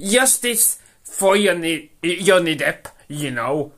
justice for Johnny, Johnny Depp, you know.